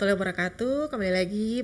warahmatullahi wabarakatuh.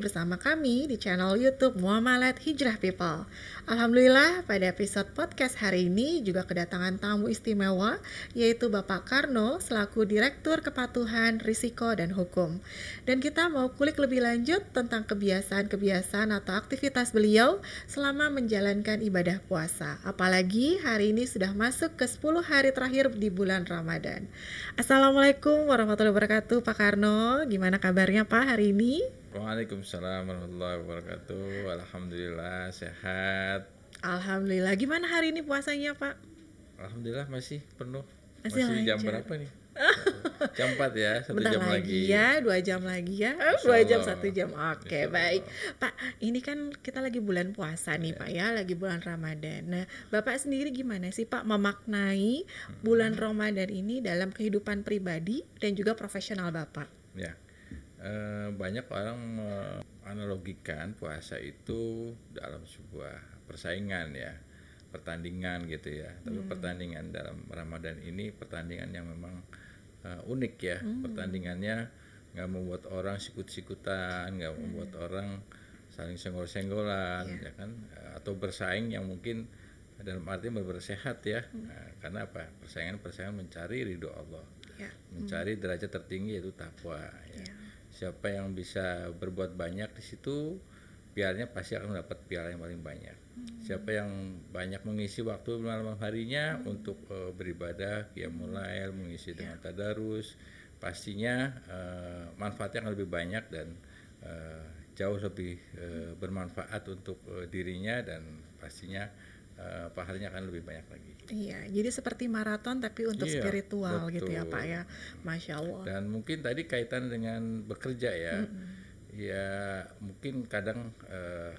Bersama kami di channel YouTube Muamalat Hijrah People. Alhamdulillah pada episode podcast hari ini juga kedatangan tamu istimewa yaitu Bapak Karno selaku Direktur Kepatuhan Risiko dan Hukum. Dan kita mau kulik lebih lanjut tentang kebiasaan-kebiasaan atau aktivitas beliau selama menjalankan ibadah puasa. Apalagi hari ini sudah masuk ke 10 hari terakhir di bulan Ramadan. Assalamualaikum warahmatullahi wabarakatuh Pak Karno. Gimana kabarnya Pak hari ini? Waalaikumsalam warahmatullahi wabarakatuh. Alhamdulillah sehat. Alhamdulillah. Gimana hari ini puasanya Pak? Alhamdulillah masih penuh. Masih Masih, jam berapa nih? jam 4 ya, satu Bentar jam lagi, lagi. ya, dua jam lagi ya, Eh, Insya dua jam Allah. satu jam. Oke Insya baik. Pak. Ini kan kita lagi bulan puasa nih Pak ya, lagi bulan Ramadan. Nah, Bapak sendiri gimana sih Pak memaknai bulan Ramadan ini dalam kehidupan pribadi dan juga profesional Bapak? Ya. Eh, banyak orang menganalogikan puasa itu dalam sebuah persaingan ya, pertandingan gitu ya. Tapi Hmm. pertandingan dalam Ramadan ini pertandingan yang memang eh, unik ya. Hmm. Pertandingannya nggak membuat orang sikut-sikutan, nggak membuat orang saling senggol-senggolan, Iya. ya kan? Atau bersaing yang mungkin dalam arti benar sehat ya. Hmm. Nah, karena apa? Persaingan-persaingan mencari ridho Allah, Ya. mencari derajat tertinggi yaitu takwa. Ya. Ya. Siapa yang bisa berbuat banyak di situ, pialanya pasti akan mendapat piala yang paling banyak. Siapa yang banyak mengisi waktu malam harinya untuk eh, beribadah, qiyamul lail, mengisi dengan tadarus, pastinya eh, manfaatnya akan lebih banyak dan eh, jauh lebih eh, bermanfaat untuk eh, dirinya dan pastinya eh, pahalanya akan lebih banyak lagi. Iya, jadi seperti maraton tapi untuk Iya, spiritual gitu ya betul. Pak ya, masya Allah. Dan mungkin tadi kaitan dengan bekerja ya, ya mungkin kadang eh,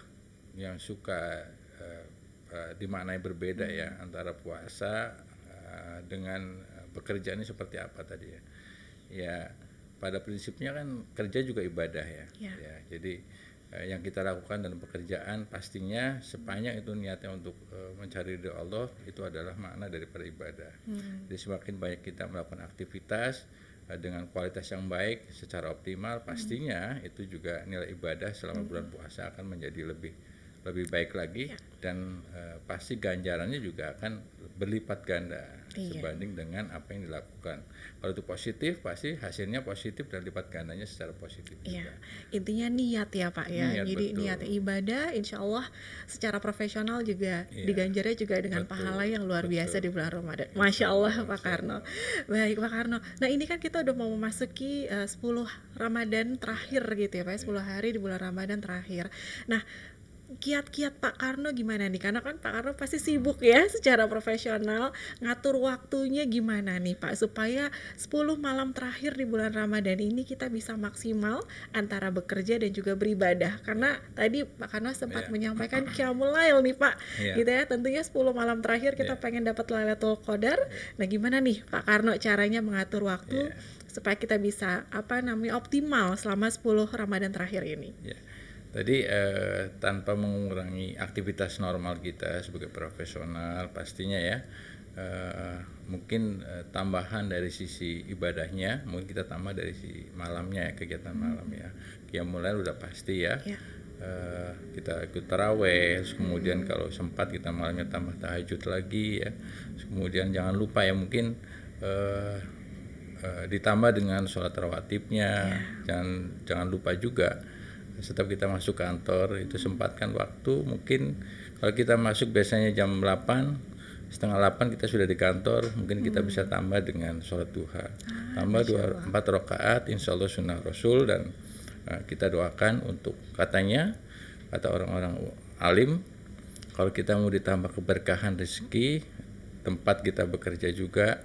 yang suka eh, eh, dimaknai berbeda ya antara puasa eh, dengan bekerja ini seperti apa tadi ya. Ya pada prinsipnya kan kerja juga ibadah ya. Ya. Ya, jadi eh, yang kita lakukan dalam pekerjaan pastinya sepanjang itu niatnya untuk eh, mencari ridho Allah itu adalah makna daripada ibadah. Hmm. Jadi semakin banyak kita melakukan aktivitas eh, dengan kualitas yang baik secara optimal, pastinya itu juga nilai ibadah selama bulan puasa akan menjadi lebih lebih baik lagi dan eh, pasti ganjarannya juga akan berlipat ganda Iya. sebanding dengan apa yang dilakukan. Kalau itu positif, pasti hasilnya positif dan lipat gandanya secara positif Iya, juga. intinya niat ya Pak ya. Niat, Jadi betul. niat ibadah, insya Allah secara profesional juga Iya. diganjarnya juga dengan Betul, pahala yang luar biasa betul. di bulan Ramadan. Masya Allah Pak Karno. Baik Pak Karno. Nah ini kan kita udah mau memasuki eh, 10 Ramadan terakhir gitu ya Pak, ya, 10 hari di bulan Ramadan terakhir. Nah kiat-kiat Pak Karno gimana nih? Karena kan Pak Karno pasti sibuk ya secara profesional ngatur waktunya gimana nih Pak supaya 10 malam terakhir di bulan Ramadan ini kita bisa maksimal antara bekerja dan juga beribadah. Karena tadi Pak Karno sempat Iya. menyampaikan Qiyamul Lail nih Pak. Iya. Gitu ya. Tentunya 10 malam terakhir kita Iya. pengen dapat Lailatul Qadar. Nah, gimana nih Pak Karno caranya mengatur waktu Iya. supaya kita bisa apa namanya optimal selama 10 Ramadan terakhir ini? Ya. Tadi eh, tanpa mengurangi aktivitas normal kita sebagai profesional pastinya ya eh, mungkin eh, tambahan dari sisi ibadahnya mungkin kita tambah dari sisi malamnya ya kegiatan malam ya. Qiyamul Lail udah pasti ya. Ya. Eh, kita ikut taraweh terus kemudian kalau sempat kita malamnya tambah tahajud lagi ya. Terus kemudian jangan lupa ya mungkin eh, eh, ditambah dengan sholat rawatibnya. Jangan jangan lupa juga setiap kita masuk kantor itu sempatkan waktu. Mungkin kalau kita masuk biasanya jam 8 setengah 8 kita sudah di kantor mungkin kita bisa tambah dengan sholat duha. Tambah dua empat rakaat insya Allah sunnah rasul dan uh, kita doakan untuk katanya kata orang-orang alim kalau kita mau ditambah keberkahan rezeki tempat kita bekerja juga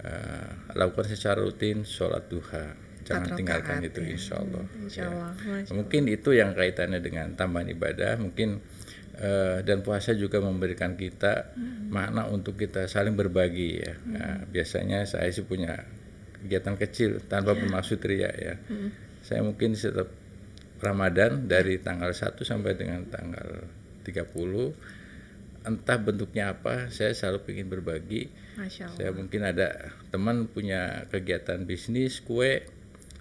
uh, lakukan secara rutin sholat duha jangan tinggalkan itu ya. insya Allah. Insya Ya. Allah. Masya mungkin itu yang kaitannya dengan tambahan ibadah. Mungkin eh, dan puasa juga memberikan kita makna untuk kita saling berbagi ya. Nah, biasanya saya sih punya kegiatan kecil tanpa bermaksud ria ya. Saya mungkin setiap Ramadan dari tanggal 1 sampai dengan tanggal 30 entah bentuknya apa saya selalu ingin berbagi. Masya Allah. saya mungkin ada teman punya kegiatan bisnis kue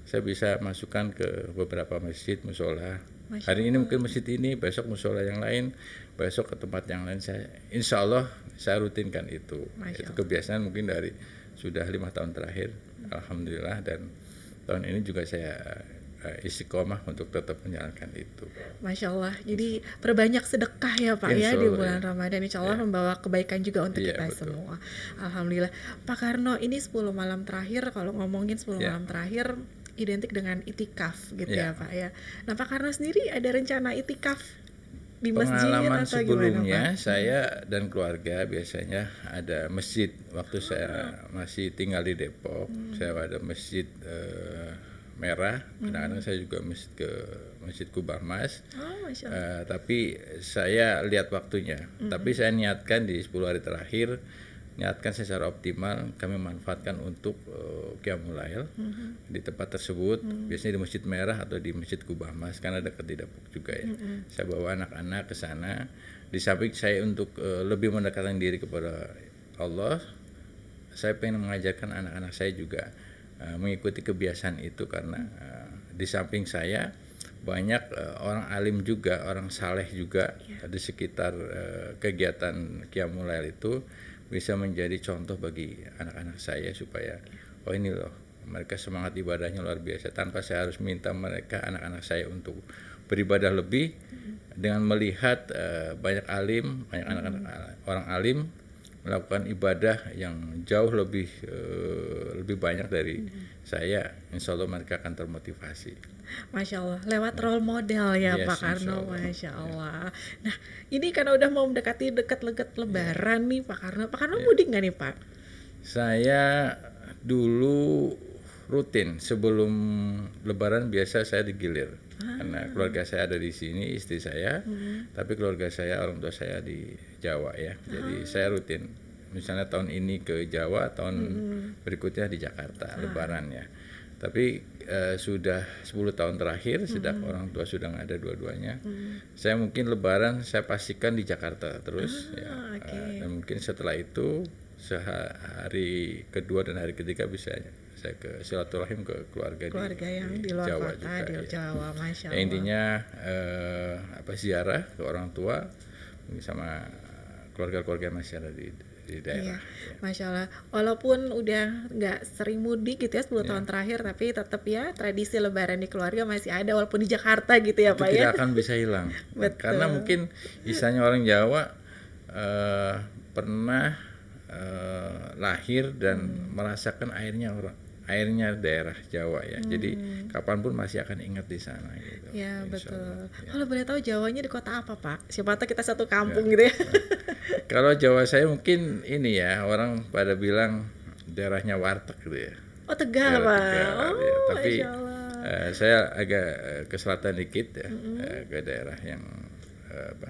saya bisa masukkan ke beberapa masjid musola. Hari ini mungkin masjid ini, besok musola yang lain, besok ke tempat yang lain. Saya, insya Allah saya rutinkan itu. Itu kebiasaan mungkin dari sudah lima tahun terakhir, alhamdulillah dan tahun ini juga saya uh, istiqomah untuk tetap menjalankan itu. Masya Allah. Jadi perbanyak sedekah ya Pak ya Insya di Allah, bulan ya. Ramadan. Insya Allah membawa kebaikan juga untuk Iya, kita betul. semua. Alhamdulillah. Pak Karno ini 10 malam terakhir kalau ngomongin 10 Ya. malam terakhir identik dengan itikaf gitu ya Ya. Pak ya. Nah Pak Karno sendiri ada rencana itikaf di masjid Pengalaman atau sebelumnya gimana Pak? saya dan keluarga biasanya ada masjid waktu saya masih tinggal di Depok saya ada masjid eh, merah kadang-kadang saya juga masjid ke masjid Kubah Mas Oh Masya Allah. Eh, tapi saya lihat waktunya tapi saya niatkan di 10 hari terakhir niatkan secara optimal kami manfaatkan untuk uh, Qiyamul Lail di tempat tersebut. Biasanya di Masjid Merah atau di Masjid Kubah Mas karena dekat di Depok juga ya. Saya bawa anak-anak ke sana. Di samping saya untuk uh, lebih mendekatkan diri kepada Allah saya pengen mengajarkan anak-anak saya juga uh, mengikuti kebiasaan itu karena uh, di samping saya banyak uh, orang alim juga orang saleh juga di sekitar uh, kegiatan Qiyamul Lail itu bisa menjadi contoh bagi anak-anak saya supaya oh ini loh mereka semangat ibadahnya luar biasa. Tanpa saya harus minta mereka anak-anak saya untuk beribadah lebih dengan melihat uh, banyak alim banyak anak-anak orang alim melakukan ibadah yang jauh lebih eh, lebih banyak dari saya, insya Allah mereka akan termotivasi. Masya Allah, lewat role model ya Yes, Pak insya Karno, Allah. Masya Allah. Nah, ini kan udah mau mendekati dekat-dekat Lebaran nih Pak Karno. Pak Iya. Karno mudik nggak nih Pak? Saya dulu rutin sebelum Lebaran biasa saya digilir karena keluarga saya ada di sini, istri saya, tapi keluarga saya orang tua saya di Jawa ya, jadi saya rutin. Misalnya tahun ini ke Jawa, tahun berikutnya di Jakarta Lebaran ya. Tapi eh, sudah 10 tahun terakhir sejak orang tua sudah nggak ada dua-duanya, saya mungkin Lebaran saya pastikan di Jakarta terus ya. oke. Eh, dan mungkin setelah itu sehari kedua dan hari ketiga bisa saya ke silaturahim ke keluarga, Keluarga di, yang di luar Jawa kota, juga, di ya. Jawa, Masya Ya, Allah. intinya eh, apa ziarah ke orang tua sama keluarga-keluarga ada di, di Iya, daerah. Masya Allah. Walaupun udah nggak sering mudik gitu ya 10 Iya. tahun terakhir, tapi tetap ya tradisi Lebaran di keluarga masih ada walaupun di Jakarta gitu ya itu Pak ya. tidak akan bisa hilang Betul. karena mungkin istilahnya orang Jawa eh, pernah eh, lahir dan Hmm. merasakan airnya orang airnya daerah Jawa ya jadi Hmm. kapan pun masih akan ingat di sana gitu Ya Insya betul. Allah, ya. Kalau boleh tahu Jawanya di kota apa Pak? Siapa tahu kita satu kampung Ya. gitu ya. kalau Jawa saya mungkin ini ya orang pada bilang daerahnya warteg gitu ya Oh Tegal Pak. Tegal, oh ya. tapi eh, saya agak eh, ke selatan dikit ya eh, ke daerah yang eh, apa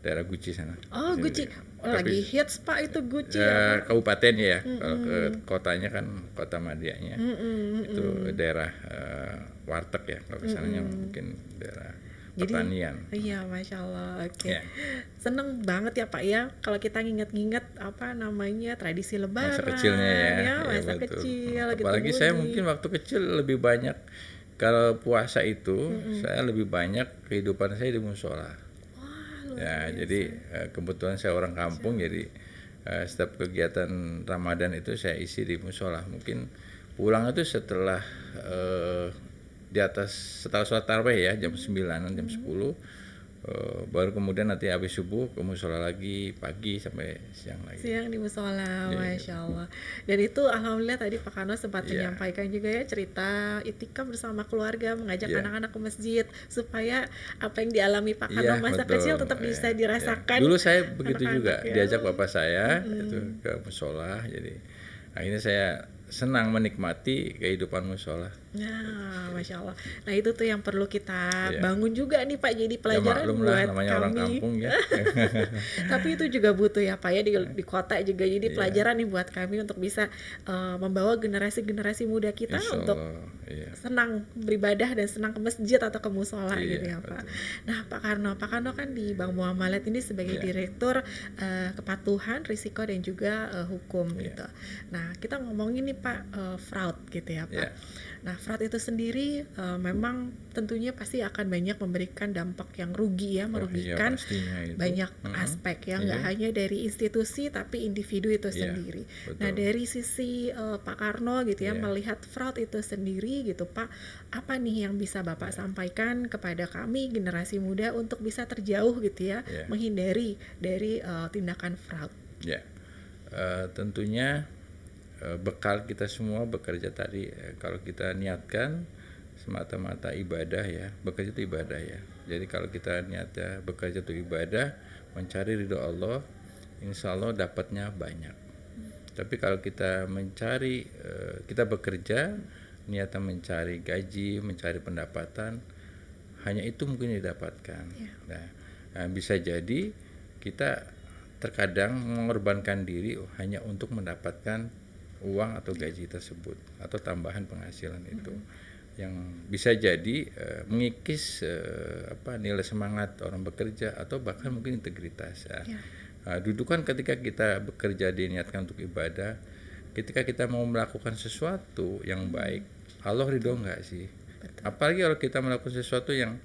daerah Guci sana Oh Sini. Gucci. Oh, Tapi, lagi hits Pak itu Gucci eh, ya Pak. kabupaten ya kalau ke kotanya kan kota Madianya Mm-mm. itu daerah eh, warteg ya kalau ke sananya mungkin daerah Jadi- pertanian Iya, masya Allah. Oke, Ya. seneng banget ya Pak ya kalau kita nginget-nginget apa namanya tradisi Lebaran. masa kecilnya ya, ya Ya, masa betul. kecil. gitu, apalagi saya mungkin waktu kecil lebih banyak kalau puasa itu saya lebih banyak kehidupan saya di musola ya jadi eh, kebetulan saya orang kampung jadi eh, setiap kegiatan Ramadan itu saya isi di musola. Mungkin pulang itu setelah eh, di atas setelah sholat tarawih ya jam 9 jam 10 eh, baru kemudian nanti habis subuh ke musola lagi pagi sampai siang lagi siang di musola, Iya, masya Allah. Dan itu alhamdulillah tadi Pak Kano sempat Iya. menyampaikan juga ya cerita itikaf bersama keluarga mengajak Iya. anak-anak ke masjid supaya apa yang dialami Pak Kano Iya, masa betul. kecil tetap Iya, bisa iya. dirasakan. Dulu saya begitu anak-anak juga ya. diajak bapak saya itu ke musola. Jadi akhirnya saya senang menikmati kehidupan musola. Nah, masya Allah. Nah itu tuh yang perlu kita Iya. bangun juga nih Pak. Jadi Ya pelajaran maklum buat lah namanya orang kami. kampung ya. Tapi itu juga butuh ya Pak ya di, di kota juga. Jadi Iya. pelajaran nih buat kami untuk bisa eh, membawa generasi-generasi muda kita Insya untuk Allah, iya. senang beribadah dan senang ke masjid atau ke musola Iya, gitu ya Pak. betul. Nah Pak Karno, Pak Karno kan di Bank Muamalat ini sebagai Iya. direktur eh, kepatuhan, risiko dan juga eh, hukum Iya. gitu. Nah kita ngomongin nih Pak eh, fraud gitu ya Pak. Iya. Nah fraud itu sendiri uh, memang tentunya pasti akan banyak memberikan dampak yang rugi ya, merugikan oh, iya, banyak hmm. aspek ya, nggak iya. hanya dari institusi tapi individu itu iya, sendiri. Betul. Nah dari sisi uh, Pak Karno gitu ya, yeah. melihat fraud itu sendiri gitu Pak, apa nih yang bisa Bapak yeah. sampaikan kepada kami generasi muda untuk bisa terjauh gitu ya, yeah. menghindari dari uh, tindakan fraud? Ya, yeah. uh, tentunya uh, bekal kita semua bekerja tadi uh, kalau kita niatkan semata-mata ibadah ya bekerja itu ibadah ya. Jadi kalau kita niatnya bekerja itu ibadah mencari ridho Allah insya Allah dapatnya banyak. Tapi kalau kita mencari eh, kita bekerja niatnya mencari gaji mencari pendapatan hanya itu mungkin didapatkan. Ya. nah, nah bisa jadi kita terkadang mengorbankan diri hanya untuk mendapatkan uang atau gaji tersebut atau tambahan penghasilan itu. -hmm yang bisa jadi uh, mengikis uh, apa nilai semangat orang bekerja atau bahkan mungkin integritas ya. ya. Uh, dudukan ketika kita bekerja diniatkan untuk ibadah, ketika kita mau melakukan sesuatu yang baik, Allah ridho nggak sih? Betul. Apalagi kalau kita melakukan sesuatu yang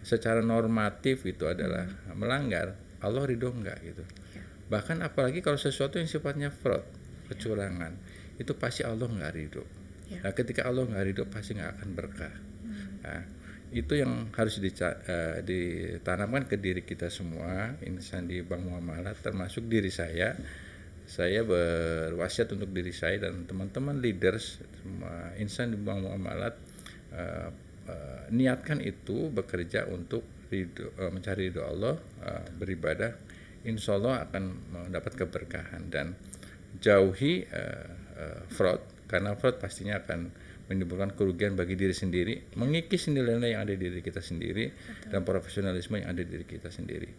secara normatif itu adalah hmm. melanggar, Allah ridho nggak gitu. Ya. Bahkan apalagi kalau sesuatu yang sifatnya fraud, kecurangan, itu pasti Allah nggak ridho Ya. Nah, ketika Allah nggak ridho pasti nggak akan berkah. Hmm. Nah, itu yang harus uh, ditanamkan ke diri kita semua, insan di Bang Muamalah, termasuk diri saya. Saya berwasiat untuk diri saya dan teman-teman leaders, semua insan di Bang Muamalat, uh, uh, niatkan itu bekerja untuk ridho, uh, mencari ridho Allah, uh, beribadah, insya Allah akan mendapat keberkahan dan jauhi uh, uh, fraud karena fraud pastinya akan menimbulkan kerugian bagi diri sendiri, mengikis nilai-nilai yang ada di diri kita sendiri Betul. dan profesionalisme yang ada di diri kita sendiri.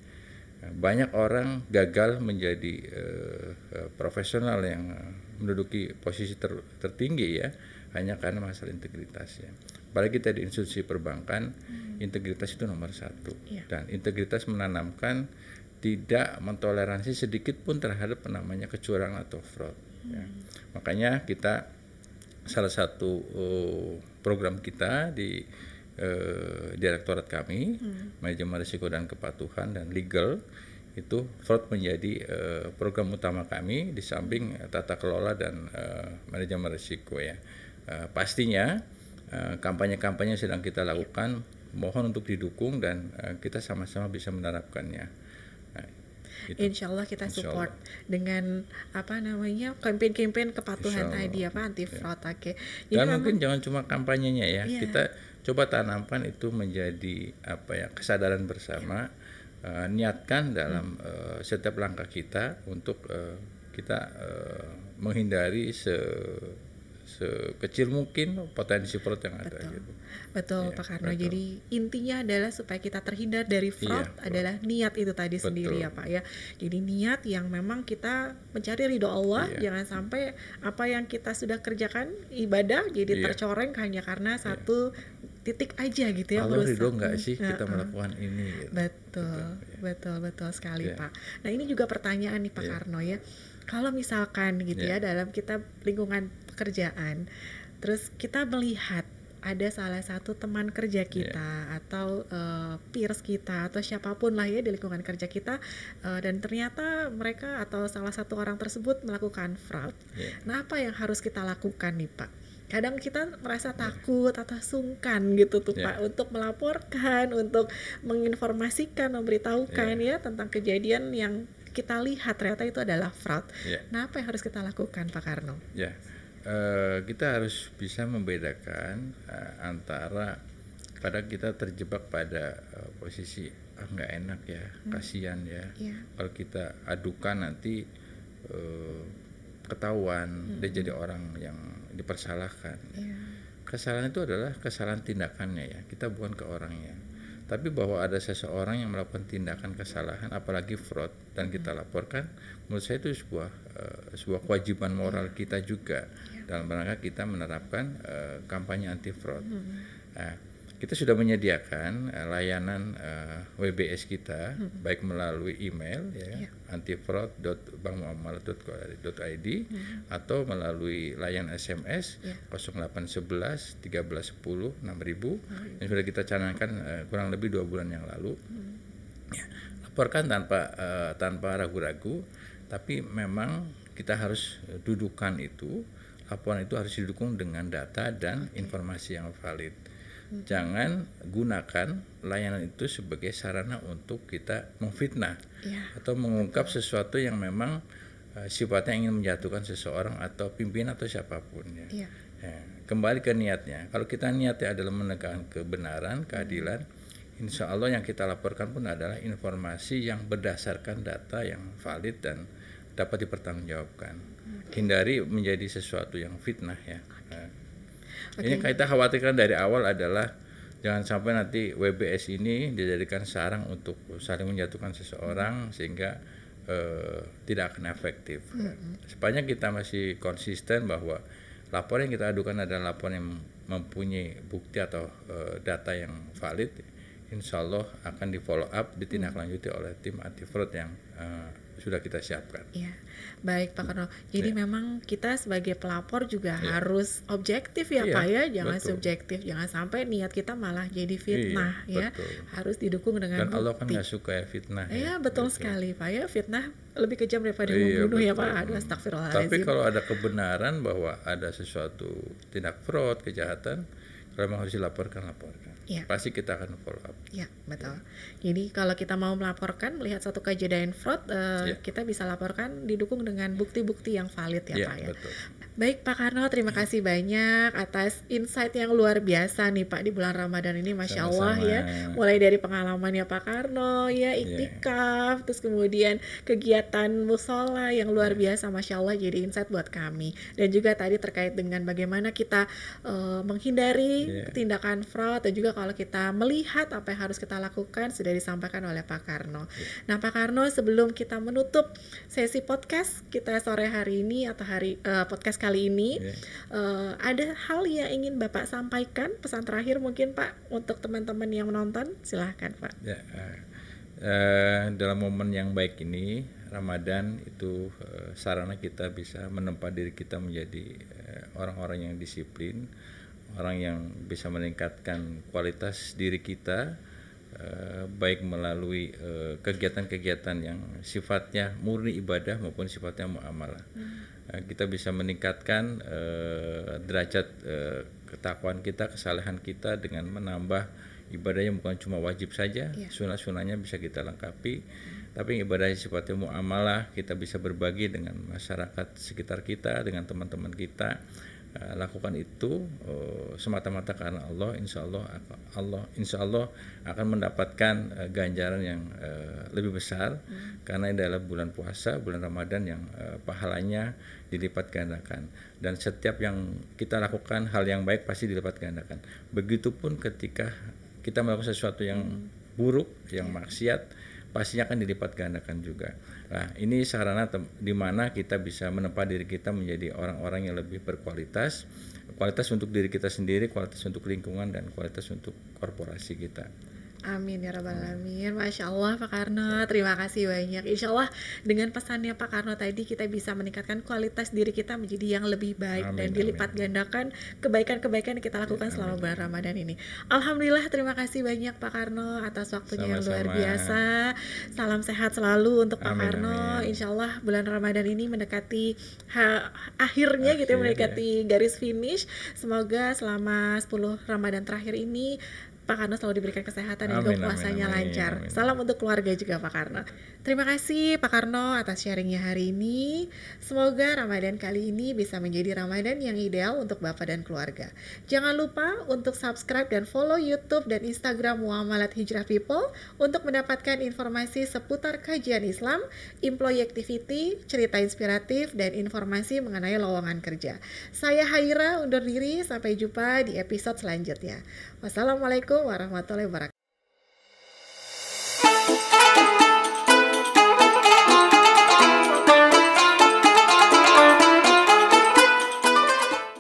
Nah, banyak orang gagal menjadi uh, profesional yang menduduki posisi ter, tertinggi ya hanya karena masalah integritas ya. Apalagi kita di institusi perbankan, hmm. integritas itu nomor satu ya. dan integritas menanamkan tidak mentoleransi sedikit pun terhadap namanya kecurangan atau fraud. Ya. Hmm. Ya. Makanya kita salah satu uh, program kita di uh, direktorat kami hmm. manajemen risiko dan kepatuhan dan legal itu fraud menjadi uh, program utama kami di samping tata kelola dan uh, manajemen risiko ya uh, pastinya kampanye-kampanye uh, sedang kita lakukan mohon untuk didukung dan uh, kita sama-sama bisa menerapkannya gitu. Insya Allah kita Insya support Allah. dengan apa namanya campaign-campaign kepatuhan tadi apa anti fraud ya. oke. Dan memang, mungkin jangan cuma kampanyenya ya, yeah. kita coba tanamkan itu menjadi apa ya kesadaran bersama. Yeah. Uh, niatkan dalam hmm. uh, setiap langkah kita untuk uh, kita uh, menghindari se sekecil mungkin potensi fraud yang ada Betul. gitu. Betul ya, Pak Karno. Betul. Jadi intinya adalah supaya kita terhindar dari iya, fraud iya, adalah niat itu tadi betul. sendiri ya Pak ya. Jadi niat yang memang kita mencari ridho Allah, iya. jangan sampai apa yang kita sudah kerjakan ibadah jadi iya. tercoreng hanya karena iya. satu titik aja gitu ya Allah ridho nggak sih kita melakukan ini gitu. betul gitu, ya. betul betul sekali yeah. pak nah ini juga pertanyaan nih pak yeah. Karno ya kalau misalkan gitu yeah. ya dalam kita lingkungan pekerjaan terus kita melihat ada salah satu teman kerja iya. kita yeah. atau uh, peers kita atau siapa pun lah ya di lingkungan kerja kita uh, dan ternyata mereka atau salah satu orang tersebut melakukan fraud. Yeah. Nah, apa yang harus kita lakukan nih, Pak? Kadang kita merasa iya. takut atau sungkan gitu tuh yeah. Pak untuk melaporkan, untuk menginformasikan, memberitahukan yeah. ya tentang kejadian yang kita lihat ternyata itu adalah fraud. Yeah. Nah, apa yang harus kita lakukan, Pak Karno? Yeah uh, kita harus bisa membedakan uh, antara pada kita terjebak pada uh, posisi ah nggak enak ya hmm. kasihan ya yeah. kalau kita adukan nanti uh, ketahuan hmm. dia jadi orang yang dipersalahkan yeah. kesalahan itu adalah kesalahan tindakannya ya kita bukan ke orangnya tapi bahwa ada seseorang yang melakukan tindakan kesalahan apalagi fraud dan kita hmm. laporkan menurut saya itu sebuah uh, sebuah kewajiban moral kita juga ya. dalam rangka kita menerapkan uh, kampanye anti fraud. Hmm. Nah, kita sudah menyediakan uh, layanan uh, WBS kita hmm. baik melalui email ya yeah. antifraud.bankmuamalat.id hmm. atau melalui layanan SMS yeah. 0811 1310 6000 hmm. yang sudah kita canangkan uh, kurang lebih dua bulan yang lalu. Hmm. Ya, laporkan tanpa uh, tanpa ragu-ragu, tapi memang kita harus dudukan itu laporan itu harus didukung dengan data dan okay. informasi yang valid jangan gunakan layanan itu sebagai sarana untuk kita memfitnah ya. atau mengungkap sesuatu yang memang uh, sifatnya ingin menjatuhkan seseorang atau pimpinan atau siapa pun ya. ya. ya. Kembali ke niatnya. Kalau kita niatnya adalah menegakkan kebenaran, keadilan, insya Allah yang kita laporkan pun adalah informasi yang berdasarkan data yang valid dan dapat dipertanggungjawabkan. Hindari menjadi sesuatu yang fitnah ya. Nah, Okay. Ini kita khawatirkan dari awal adalah jangan sampai nanti WBS ini dijadikan sarang untuk saling menjatuhkan seseorang sehingga uh, tidak akan efektif. Mm -hmm. Sepanjang kita masih konsisten bahwa laporan yang kita adukan adalah laporan yang mempunyai bukti atau uh, data yang valid, insya Allah akan di follow up ditindaklanjuti oleh tim anti fraud yang uh, sudah kita siapkan. Iya, baik Pak Karno. Jadi ya. memang kita sebagai pelapor juga ya. harus objektif ya, ya Pak ya, jangan betul. subjektif, jangan sampai niat kita malah jadi fitnah iya, ya. Betul. Harus didukung dengan Dan Allah kan nggak suka ya fitnah. Iya ya, betul betul sekali Pak ya, fitnah lebih kejam daripada iya, membunuh ya, betul. ya Pak. Aduh astagfirullahaladzim. Tapi kalau ada kebenaran bahwa ada sesuatu tindak fraud, kejahatan, kalau memang harus dilaporkan, laporkan ya. pasti kita akan follow up. Ya, betul. Jadi kalau kita mau melaporkan melihat satu kejadian fraud, uh, ya. kita bisa laporkan didukung dengan bukti-bukti yang valid ya, ya Pak ya. Betul. Baik Pak Karno, terima kasih banyak atas insight yang luar biasa nih Pak di bulan Ramadan ini, masya Allah ya. Mulai dari pengalaman ya Pak Karno, ya iya. iktikaf, yeah. terus kemudian kegiatan musola yang luar biasa, masya Allah jadi insight buat kami. Dan juga tadi terkait dengan bagaimana kita uh, menghindari yeah. tindakan fraud dan juga kalau kita melihat apa yang harus kita lakukan sudah disampaikan oleh Pak Karno. Yeah. Nah Pak Karno sebelum kita menutup sesi podcast kita sore hari ini atau hari uh, podcast kali ini yeah. Iya. uh, ada hal yang ingin Bapak sampaikan pesan terakhir mungkin Pak untuk teman-teman yang menonton silahkan Pak. Ya, uh, uh, dalam momen yang baik ini Ramadan itu uh, sarana kita bisa menempa diri kita menjadi orang-orang uh, yang disiplin, orang yang bisa meningkatkan kualitas diri kita. Uh, baik melalui kegiatan-kegiatan uh, yang sifatnya murni ibadah maupun sifatnya muamalah. Hmm. Eh, kita bisa meningkatkan uh, derajat uh, ketakwaan kita, kesalehan kita dengan menambah ibadah yang bukan cuma wajib saja, yeah. sunah-sunahnya bisa kita lengkapi. Tapi ibadah sifatnya muamalah, kita bisa berbagi dengan masyarakat sekitar kita, dengan teman-teman kita Eh, lakukan itu uh, semata-mata karena Allah insya Allah Allah insya Allah akan mendapatkan uh, ganjaran yang lebih besar hmm. karena ini adalah bulan puasa bulan Ramadan yang pahalanya dilipat gandakan dan setiap yang kita lakukan hal yang baik pasti dilipat gandakan begitupun ketika kita melakukan sesuatu yang hmm. buruk yang ya. maksiat pastinya akan dilipat gandakan juga Nah, ini sarana di mana kita bisa menempa diri kita menjadi orang-orang yang lebih berkualitas, kualitas untuk diri kita sendiri, kualitas untuk lingkungan dan kualitas untuk korporasi kita. Amin ya rabbal alamin. Masya Allah Pak Karno, terima kasih banyak. Insya Allah dengan pesannya Pak Karno tadi kita bisa meningkatkan kualitas diri kita menjadi yang lebih baik amin, dan dilipat amin. gandakan kebaikan-kebaikan yang kita lakukan amin, selama bulan Ramadan ini. Alhamdulillah terima kasih banyak Pak Karno atas waktunya Sama-sama. yang luar biasa. Salam sehat selalu untuk Pak amin, Karno. Amin. Insya Allah bulan Ramadan ini mendekati ha- akhirnya Akhir, gitu ya mendekati ya. garis finish. Semoga selama 10 Ramadan terakhir ini Pak Karno selalu diberikan kesehatan dan juga puasanya amin, lancar. Amin, Salam untuk keluarga juga Pak Karno. Terima kasih Pak Karno atas sharingnya hari ini. Semoga Ramadan kali ini bisa menjadi Ramadan yang ideal untuk Bapak dan keluarga. Jangan lupa untuk subscribe dan follow YouTube dan Instagram Muamalat Hijrah People untuk mendapatkan informasi seputar kajian Islam, employee activity, cerita inspiratif, dan informasi mengenai lowongan kerja. Saya Haira undur diri, sampai jumpa di episode selanjutnya. Wassalamualaikum warahmatullahi wabarakatuh.